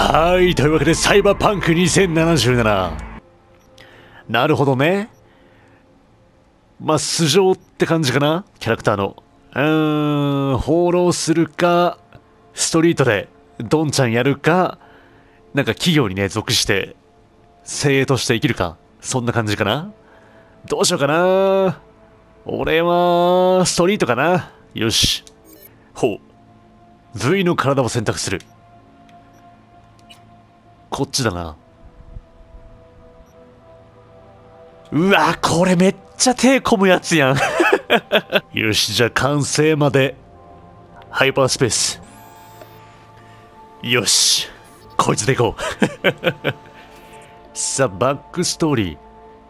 はい、というわけで、サイバーパンク2077。なるほどね。まあ、素性って感じかな？キャラクターの。うーん、放浪するか、ストリートでドンちゃんやるか、なんか企業にね、属して、精鋭として生きるか。そんな感じかな？どうしようかな？俺は、ストリートかなよし。ほう。V の体を選択する。こっちだな。うわ、これめっちゃ手込むやつやん。よし、じゃあ完成まで。ハイパースペース。よし。こいつでいこう。さあ、バックストーリー。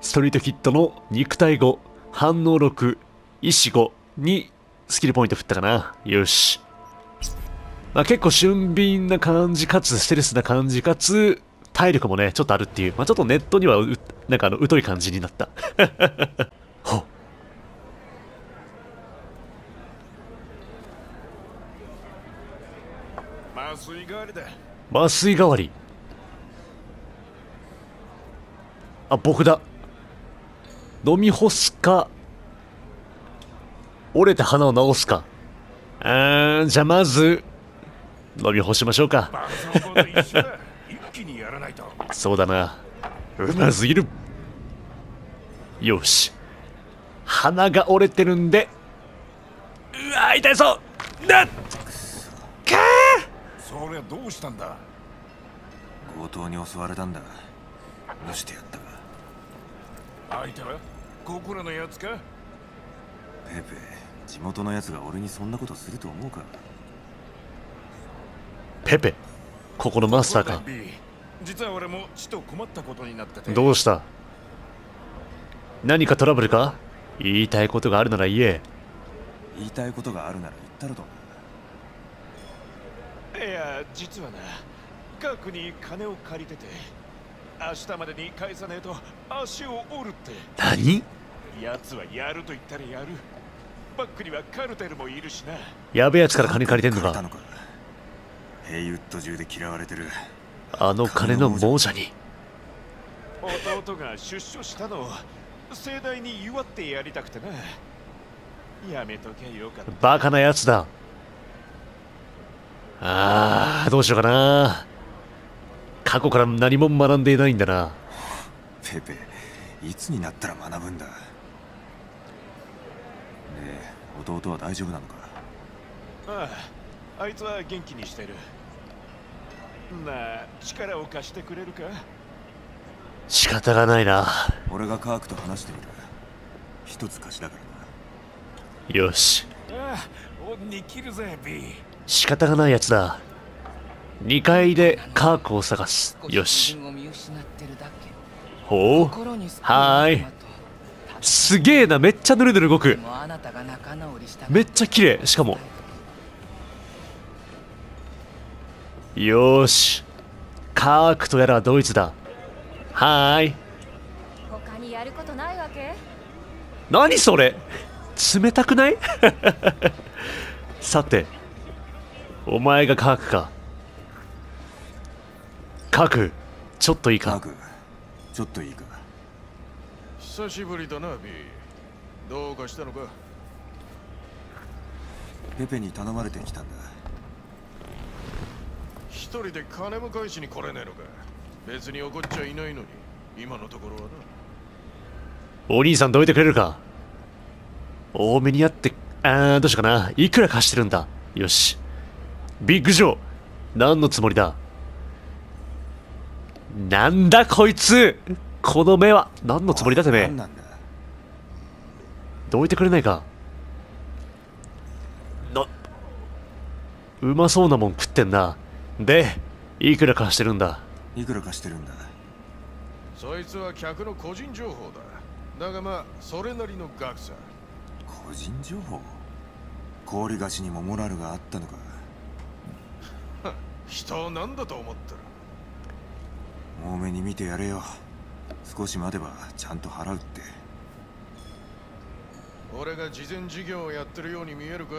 ストリートキットの肉体5、反応6、意志5にスキルポイント振ったかな。よし。まあ、結構俊敏な感じかつステルスな感じかつ体力もねちょっとあるっていう、まあ、ちょっとネットにはうなんかあの疎い感じになった。ほう。麻酔代わりだ。麻酔代わり。あ僕だ。飲み干すか折れた花を治すか。あーじゃあまず飲み干しましょうか。絆創膏と一緒だ。一気にやらないと。そうだな。うますぎる。よし。鼻が折れてるんで。うわ、痛いそう。なっかそりゃどうしたんだ？強盗に襲われたんだ。どうしてやった。か相手は？ここらのやつか？ペーペー地元のやつが俺にそんなことすると思うか？ペペ。ここのマスターか。実は俺もちと困ったことになってて。どうした？何かトラブルか？言いたいことがあるなら言え。言いたいことがあるなら言ったろと。いや実はなカークに金を借りてて明日までに返さねえと足を折るって。何？奴はやると言ったらやる。バックにはカルテルもいるしな。やべえやつから金借りてんのか。借りたのかヘイウッド中で嫌われてるあの金の亡者に。弟が出所したのを盛大に祝ってやりたくてなやめとけよかったバカなやつだ。あー、どうしようかな。過去から何も学んでいないんだな。ペーペーいつになったら学ぶんだねえ弟は大丈夫なのか？あああいつは元気にしてるなあ力を貸してくれるか？仕方がないな。俺がカークと話してみる一つ貸しだからなよし。ああ恩に切るぜ B 仕方がないやつだ。2階でカークを探す。よし。ほう。はーいすげえな。めっちゃぬるぬる動く。でもあなたが仲直りしためっちゃ綺麗。しかも。よーし。カークとやらはドイツだ。はーい。他にやることないわけ？何それ？冷たくない？さて、お前がカークか。カーク、ちょっといいか？カークちょっといいか久しぶりだな B どうかしたのか？ペペに頼まれてきたんだ一人で金も返しに来れねえのか。別に怒っちゃいないのに。今のところはな。お兄さんどいてくれるか？多めにやって、あー、どうしようかな。いくら貸してるんだ？よし。ビッグジョー、何のつもりだ？なんだこいつ？この目は何のつもりだ？てめえ。なんだどいてくれないか？な、うまそうなもん食ってんな。で、いくら貸してるんだ？いくら貸してるんだ？そいつは客の個人情報だ。だがまあそれなりの額さ個人情報？氷菓子にもモラルがあったのか？人を何だと思ってる？多めに見てやれよ。少し待てばちゃんと払うって。俺が事前事業をやってるように見えるか？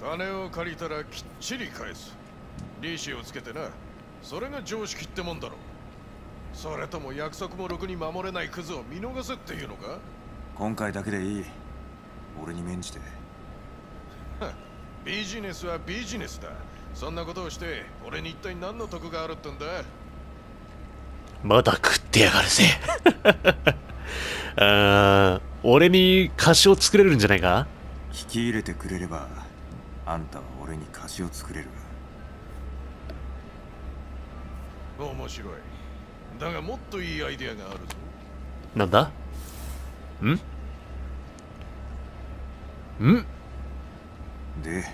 金を借りたらきっちり返す利子をつけてな。それが常識ってもんだろそれとも約束もろくに守れないクズを見逃せっていうのか？今回だけでいい。俺に免じて。ビジネスはビジネスだ。そんなことをして俺に一体何の得があるってんだ？まだ食ってやがるぜ。あー俺に貸しを作れるんじゃないか？引き入れてくれればあんたは俺に貸しを作れる面白い。だがもっといいアイデアがあるぞ。なんだ？ん？ん？で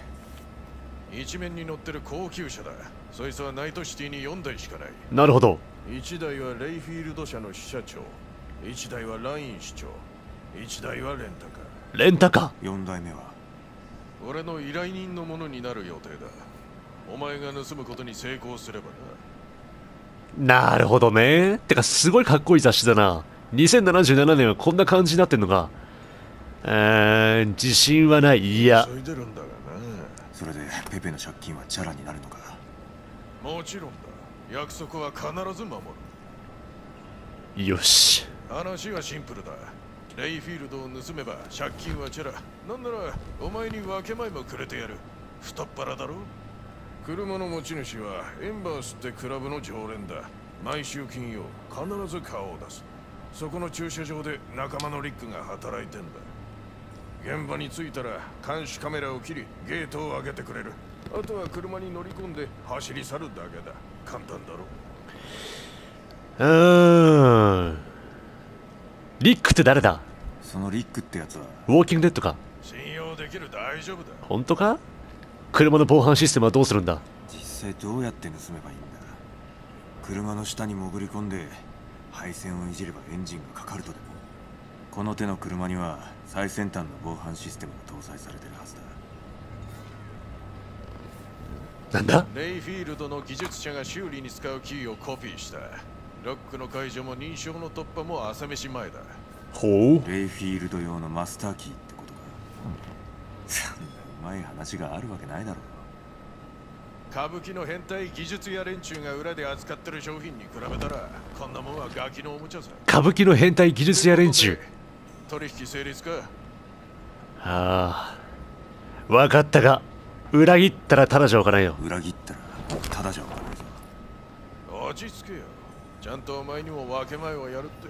一面に乗ってる高級車だ。そいつはナイトシティに4台しかない。なるほど。1台はレイフィールド社の支社長。1台はライン市長。1台はレンタカー。レンタカ4代目は。俺の依頼人のものになる予定だ。お前が盗むことに成功すればーなるほどね。てかすごいかっこいい雑誌だな。2077年はこんな感じになってんのか。うーん自信はない。いや。な急いでるんだがそれでペペの借金はチャラになるのか？なもちろんだ。約束は必ず守る。よし。話はシンプルだ。レイフィールドを盗めば借金はチャラ。なんならお前に分け前もくれてやる。太っ腹だろ？車の持ち主はエンバースってクラブの常連だ。毎週金曜必ず顔を出す。そこの駐車場で仲間のリックが働いてんだ。現場に着いたら監視カメラを切りゲートを開けてくれる。あとは車に乗り込んで走り去るだけだ。簡単だろ。うー。んリックって誰だ？そのリックってやつは。ウォーキングデッドか。信用できる大丈夫だ。本当か？車の防犯システムはどうするんだ？実際どうやって盗めばいいんだ？車の下に潜り込んで配線をいじればエンジンがかかるとでも？この手の車には最先端の防犯システムが搭載されてるはずだ。なんだ？レイフィールドの技術者が修理に使うキーをコピーした。ロックの解除も認証の突破も朝飯前だ。ほう。レイフィールド用のマスターキーってことか、まい話があるわけないだろ歌舞伎の変態技術や連中が裏で扱ってる商品に比べたらこんなもんはガキのおもちゃさ。歌舞伎の変態技術屋連中。取引成立か？ああ分かったが裏切ったらただじゃおかないよ。裏切ったらただじゃおかないぞ。落ち着けよ。ちゃんとお前にも分け前をやるって。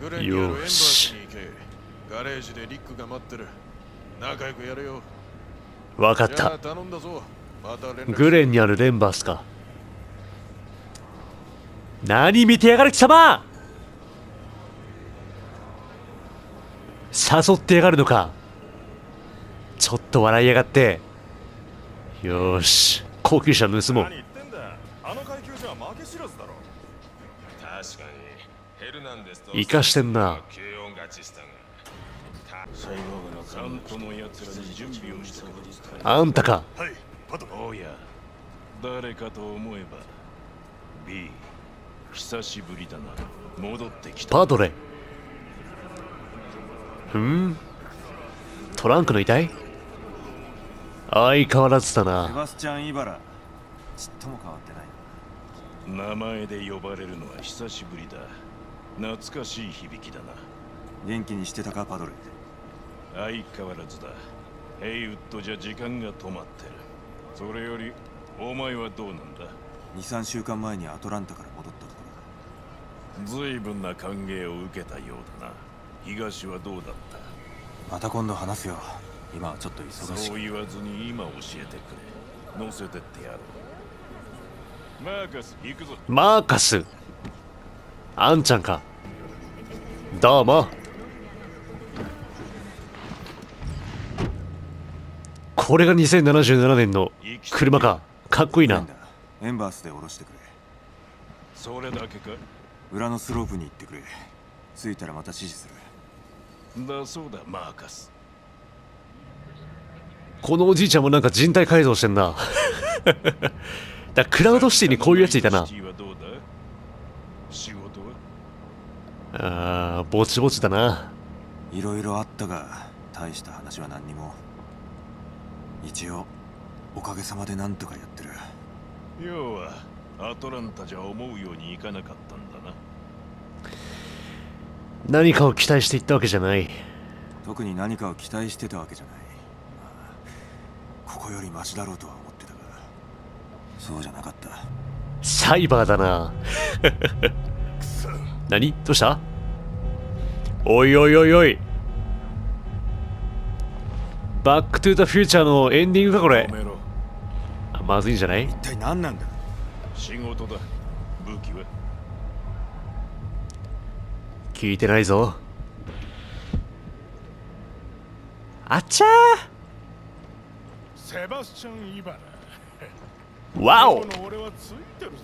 グレンにあるエンバースに行け。ガレージでリックが待ってる。仲良くやれよ分かった。グレンにあるレンバースか。何見てやがる貴様。誘ってやがるのか。ちょっと笑いやがって。よーし。高級車盗もう。生かしてんな。サイボーグのカントのやつらに準備をしてくれあんたか。はいパトおや誰かと思えば。B 久しぶりだな。戻ってきた。パドレ。ふん。トランクの遺体？相変わらずだセなバスチャン・イバラ。ちっとも変わってない。名前で呼ばれるのは久しぶりだ。懐かしい響きだな。元気にしてたかパドレ。相変わらずだヘイウッドじゃ時間が止まってる。それよりお前はどうなんだ？23週間前にアトランタから戻ったところだ。随分な歓迎を受けたようだな。東はどうだった？また今度話すよ。今はちょっと忙しいそう言わずに今教えてくれ。乗せてってやろう。マーカス行くぞ。マーカス。あんちゃんか。どうもこれが2077年の車か。かっこいいな。エンバースで降ろしてくれ。それだけか？裏のスロープに行ってくれ。着いたらまた指示する。だそうだマーカス。このおじいちゃんもなんか人体改造してんな。だクラウドシティにこういうやついたな。シティはどうだ？仕事は？あーぼちぼちだな。いろいろあったが大した話は何にも一応おかげさまでなんとかやってる。要はアトランタじゃ思うようにいかなかったんだな。何かを期待していったわけじゃない。特に何かを期待してたわけじゃない、まあここよりマシだろうとは思ってたが。そうじゃなかった。サイバーだな。何？どうした？おいおいおいおいバックトゥーザフューチャーのエンディングかこれ。まずいんじゃない？一体何なんだ？仕事だ。武器は？聞いてないぞ。あっちゃセバスチャン・イバラ。ーわおこの俺はついてるぜ。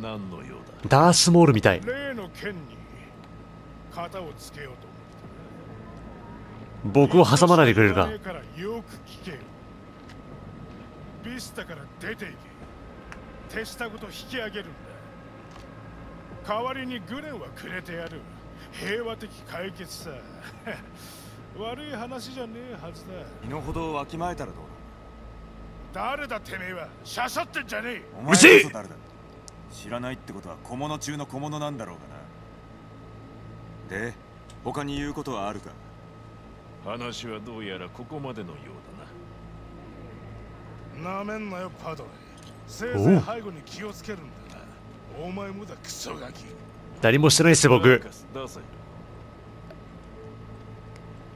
何の用だ？ダースモールみたい。例の剣に型をつけようと僕を挟まないでくれるか？ビスタから出ていけ。手下ごと引き上げるんだ。代わりにグレンはくれてやる。平和的解決さ。悪い話じゃねえはずだ。身の程をわきまえたらどう誰だてめえは。しゃしゃってんじゃねえ。だお前こそ誰だ？知らないってことは小物中の小物なんだろうがな。で他に言うことはあるか？話はどうやらここまでのようだな。なめんなよパドレせいぜい背後に気をつけるんだな。お前もだクソガキ。何もしてないっすよ僕。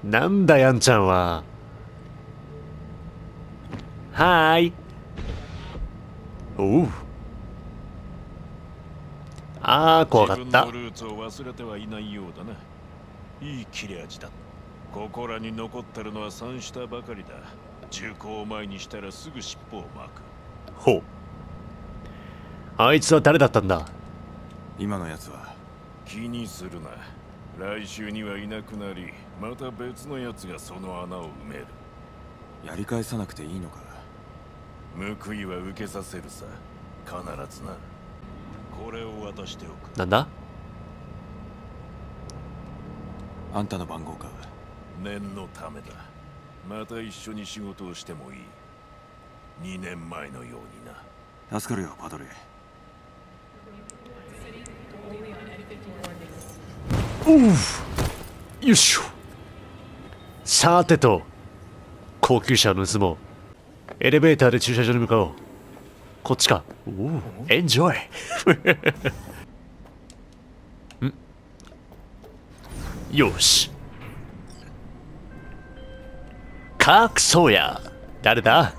なんだヤンちゃんは。はーい。おう。あー怖かった。自分のルーツを忘れてはいないようだな。いい切れ味だここらに残ってるのは三下ばかりだ。銃口を前にしたらすぐ尻尾を巻く。ほう。あいつは誰だったんだ？今のやつは。気にするな。来週にはいなくなりまた別のやつがその穴を埋める。やり返さなくていいのか報いは受けさせるさ。必ずな。これを渡しておく。なんだ？あんたの番号か念のためだ。また一緒に仕事をしてもいい。2年前のようにな。助かるよパドレよいしょ。さてと高級車を盗もう。エレベーターで駐車場に向かおう。こっちか。おおエンジョイん。よしカーク・ソーヤ。誰だ？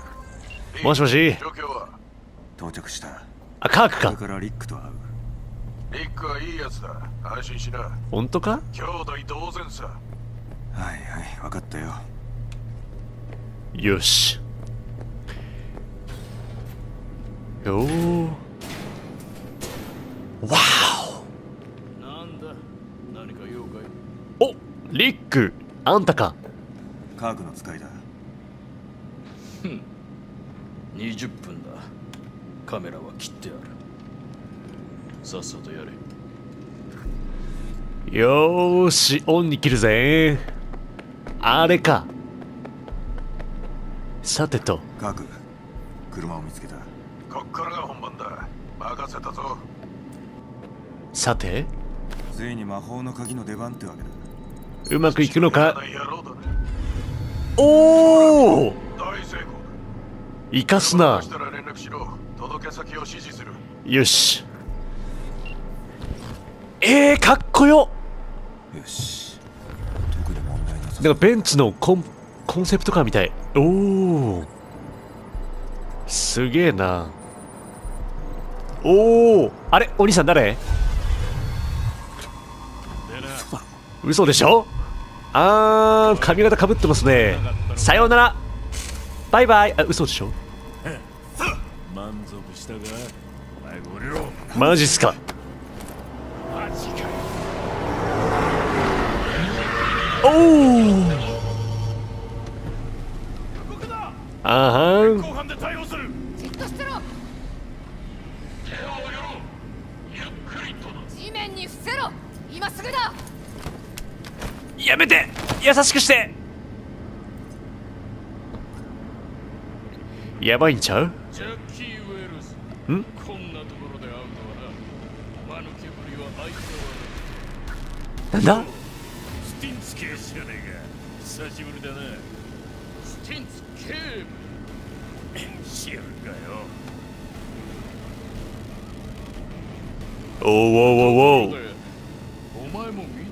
もしもし。状況は。到着した。あカークか。からリックと会う。リックはいいやつだ。安心しな。本当か？兄弟同然さ。はいはい分かったよ。よし。よー。わなんだ？何か用かおリック。あんたか。カークの使いだ 20分だ。カメラは切ってある。さっさとやれ。よーしオンに切るぜ。あれか。さてと。カーク車を見つけた。こっからが本番だ。任せたぞ。さて。ついに魔法の鍵の出番ってわけだ。うまくいくのか？やろうだねおお大成功。生かすな。したら連絡しろ。届け先を指示する。よし。えー、かっこよ。よし。特に問題なさなんかベンツのコンコンセプトカーみたい。おおすげえな。おおあれ？お兄さん誰？嘘でしょ？あー髪型かぶってますね。さようなら。バイバイ。あ嘘でしょ？満足したがお前ご了マジっすか。おおあはん後半で逮捕するじっとしてろ地面に伏せろ今すぐだやめて。優しくして。やばいんちゃう？なんだ？スティンツ系知らねえが久しぶりだなスティンツ警部知るかよおーおーおーおお前も見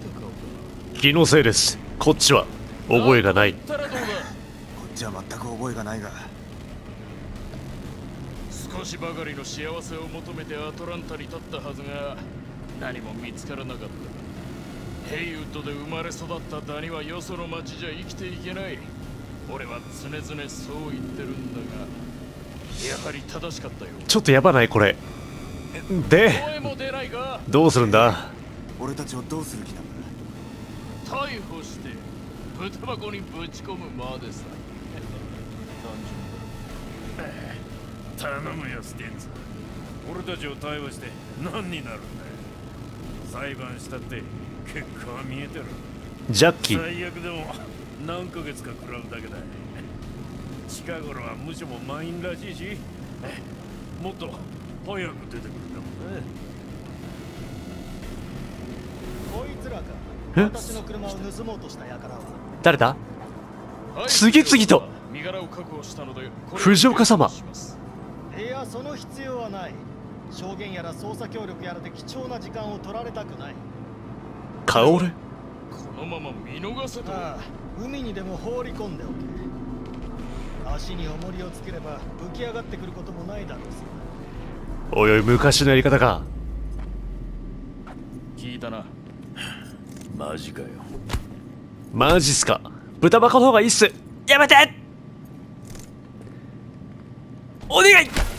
気のせいです。こっちは覚えがない。こっちは全く覚えがないが。少しばかりの幸せを求めてアトランタに立ったはずが何も見つからなかった。ヘイウッドで生まれ育ったダニはよその町じゃ生きていけない。俺は常々そう言ってるんだがやはり正しかったよ。ちょっとやばない？これ。で声も出ないが。どうするんだ？俺たちをどうする気なんだ逮捕して豚箱にぶち込むまでさ。頼むよスティンツ俺たちを逮捕して何になるんだ裁判したって結果は見えてる。ジャッキー。最悪でも何ヶ月か食らうだけだ近頃は無所も満員らしいしもっと早く出てくるんだもんねこいつらかえ？私の車を盗もうとした輩は誰だ？次々と。身柄を確保したので藤岡様。いやその必要はない。証言やら捜査協力やらで貴重な時間を取られたくない。薫？このまま見逃せと。ああ海にでも放り込んでおけ。足に重りをつければ浮き上がってくることもないだろうさ。おいおい昔のやり方か聞いたなマジかよ。マジっすか。豚バカの方がいいっす。やめて。お願い。